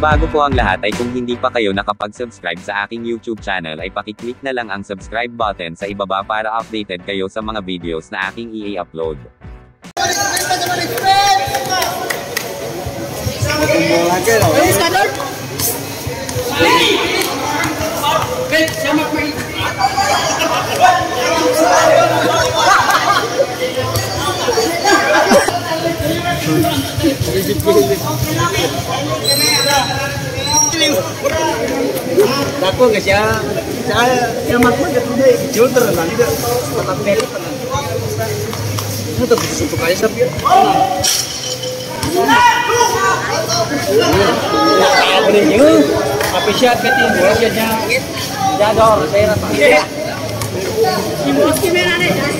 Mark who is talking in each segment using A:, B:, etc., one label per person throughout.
A: Bago po ang lahat ay kung hindi pa kayo nakapag-subscribe sa aking YouTube channel ay pakiclick na lang ang subscribe button sa ibaba para updated kayo sa mga videos na aking i-upload.
B: Dako guys ya. Saya yang mak mak itu deh filter lah tidak tetap beli penan. Itu tuh susu kaya sapi. Ini itu apa sih ketin bola saja. Jador saya rasa. Ibu gimana nih? Lah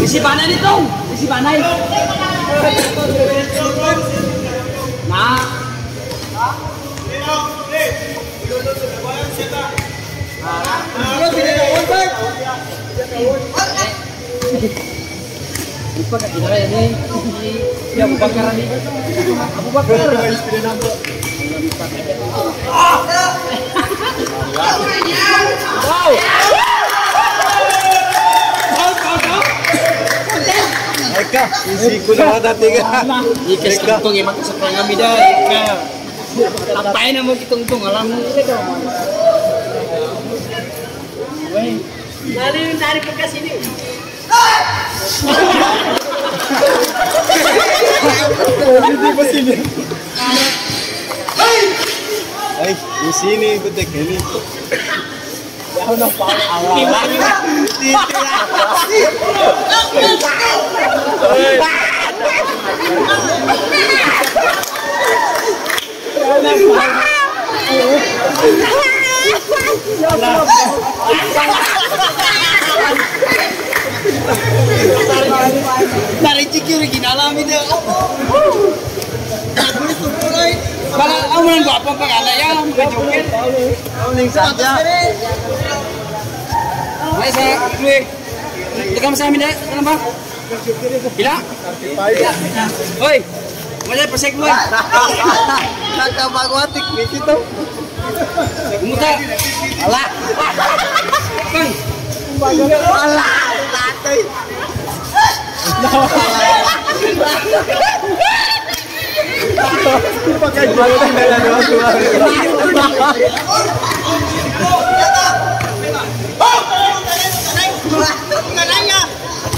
B: Isi panah Tong. Isi panah. Nah. Lupa kak kita ini ya Abu Bakar ini Abu Bakar wow
C: isi ko na dati ka.
B: Ika sa tungtong emang sa kami dah? Ika Tapain na mo kitungtong alam? Mo ito Nari nari pagkas ini
C: Hindi pa sila. Ay, di sini ko tek ini.
B: Ako na pa awal Dari cikir ginalam itu. Kalau kamu yang gua apa apa ada ya, bejokin.
C: Ning saja.
B: Muta. Bang.
C: Ala, tatay. Pakai baru na dalawa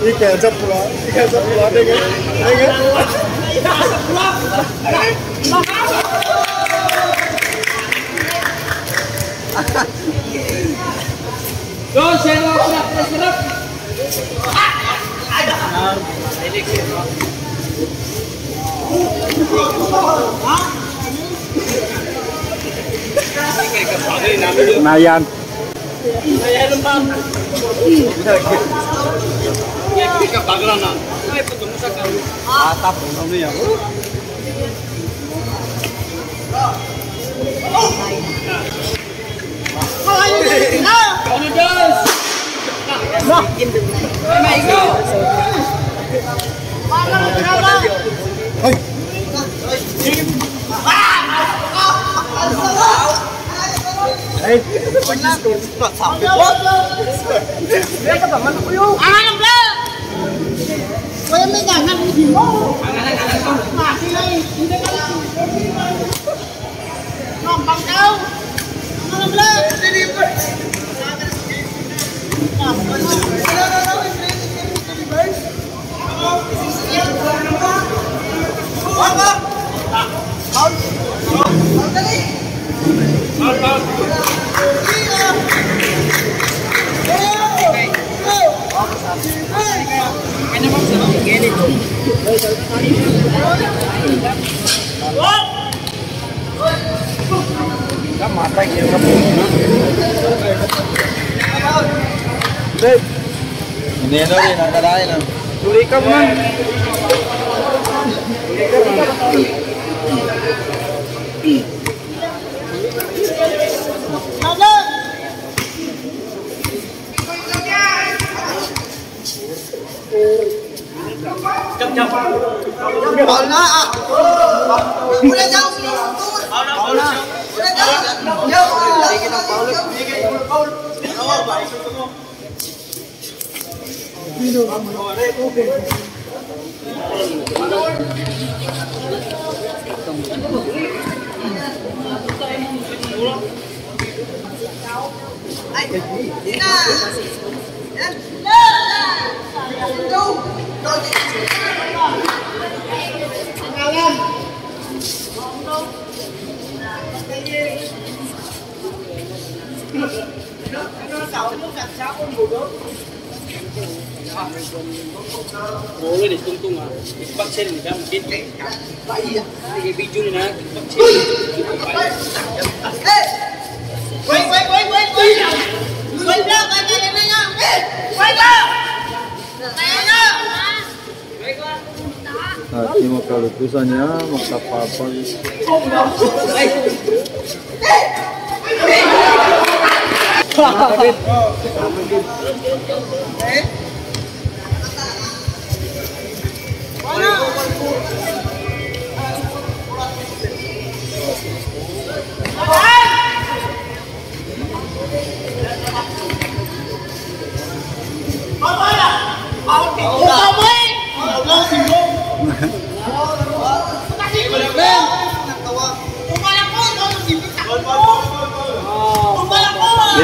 B: di bumi.
C: Pansin yang ini kayak pula, kayak pula dengan dengan
B: Don, saya mau gerak, terus gerak.
C: Nayan.
B: Saya lembang. Ya, kita bagalan na. Ay, patunggu sa kami.
C: Atap ano yan.
B: Ano dos? May go.
C: Ay, Ay,
B: Ano ba?
A: may gangan hindi mo. Mati đi cùng tay nhiều các đây nè nó đi là cái
D: đây nè. Chú đi cấp Còn nó à
A: Udah jauh Udah jauh Jauh Nah, nah, nah, nah,
B: Boleh deh, tungtung ah. Cepat sen, kan? Gitu. Ini video ni nak. Cepat sen.
D: faire le plus
A: oignon, on va pas.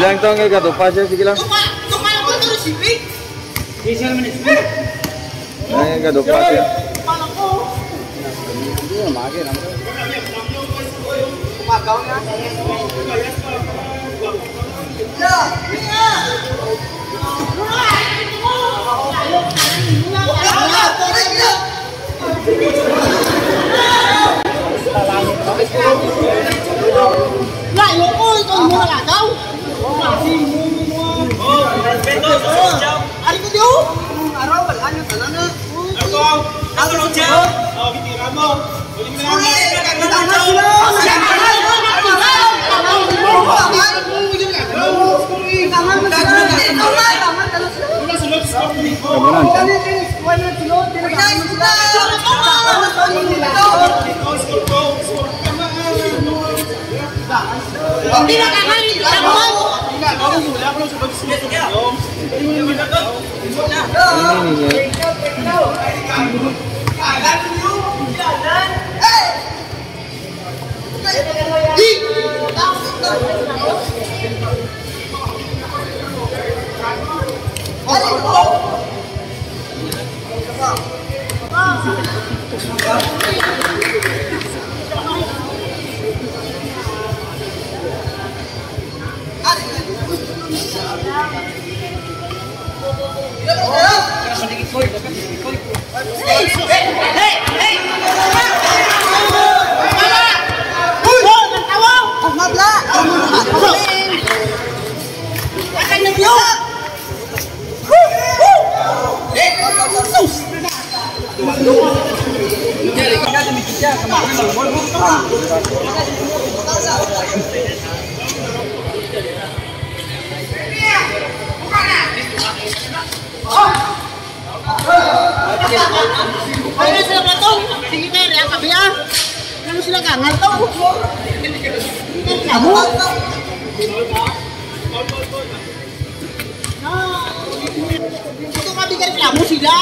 A: ko, ikaw yung sipit!
B: Kisah mana?
D: Bilang ka to, pasya.
A: Kumalang Hindi! Ini nih, ya. Ano kan kamu sila.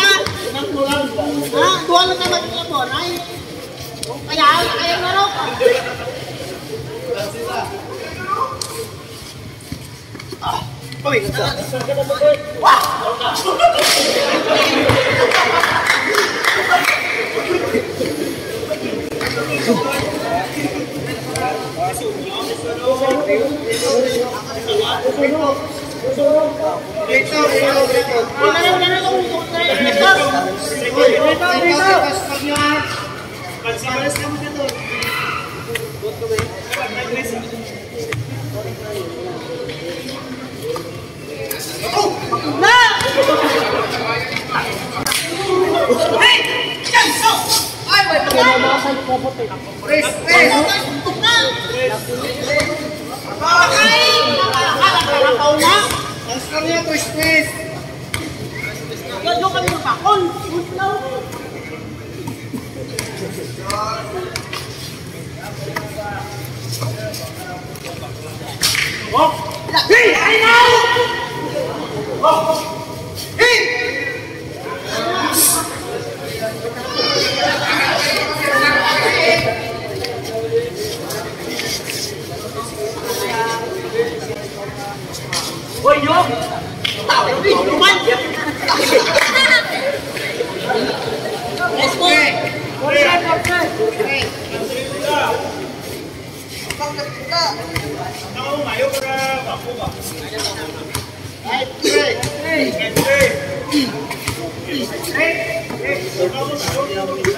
A: Ah, tuan ka mag-ibon ay. Kaya kaya narok. Ah, pawin ka. Wah! Thank you. Dito, dito, dito. Wala
D: na, wala na
A: itong utok na yun. Dito, dito, dito. Pag nyo ha. Pag Na! Hey! Diyan! Ay, wait! Ay! Press! Press! Press! Press! Press! Press! Parang kauna. Monster twist twist. Gado kami ng bakon. Oh! Hey! I! Oh! hei Ôi vô. Tao đi của mày Let's go. Okay, okay. Okay. Tahu mayo ke bambu pak? Hey, hey, hey, hey, hey, hey, hey, hey, hey, hey, hey, hey, hey,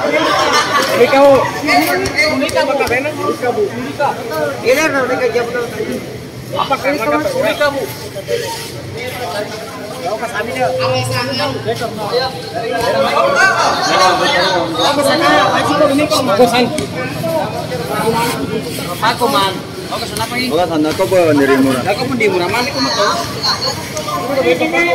A: Ini Umika Ini ka
B: rin?
D: Umika mo. Umika. Ini na nagkajab na.
B: Apakalik ka Ini umika mo. Kau
D: kasami na.
B: Ang isangan. Ako Ini Ako sana. Ako sana. Ako Ini Ako sana
A: pa yun. Ako
B: Ini Ako po niri mura. Ako Ini di mura. Mali ko mato. Ini po di.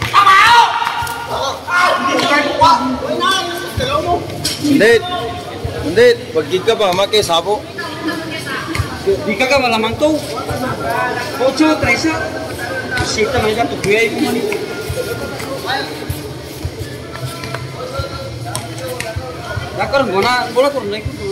D: Date. Date, pagig ka ba? Maki, sabo.
B: Di ka ka malamang to. Ocho, tresa. Sita may ka, tukuya yung mali. Dakar, gona, bola ko rin ko.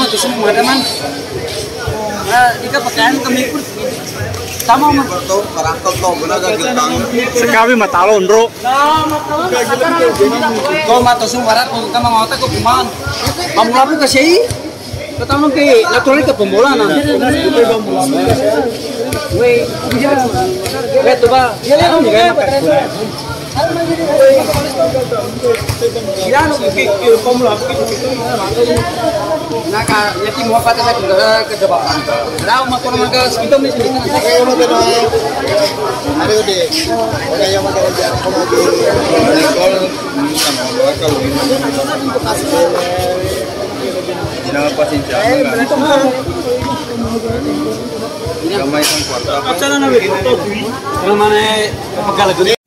B: mah tuh semua ada man jika pakaian kami pun sama mah
D: Sekawi matalon, bro.
B: kau mah tuh semua rat kau kama ngota kau kuman kamu lapu kasih Ketemu ke natural ke pembola nah. Wei, wei tuh ba, ya Kirano ke ke pembola ka, ti mo pata sa ke ke depan. Daw mo ko naman ka kita ni sini.
D: Kaya mo na Ano di? Kaya mo na diyan ko mo di. Pinapasensya ka. Gamay ang kwarta.
B: Ano man eh pagkalago